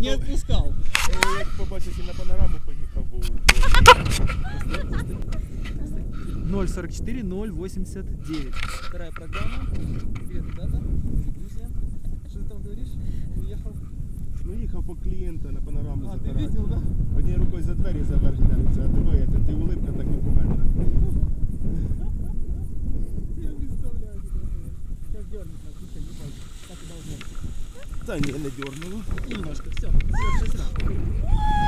не отпускал. Е, Як побачив, і на панораму поїхав, був. 044 089. Вторая программа. Привет, ребята. Грузия. Что ты там говоришь? Уехал. Ну їхав по клієнта на панораму А, ты забирати. видел, да? Однією рукою за двері заверх держиться, а другою це ти улипка так документна. Я не дьорнуло. Немножко, все. Все, все, все.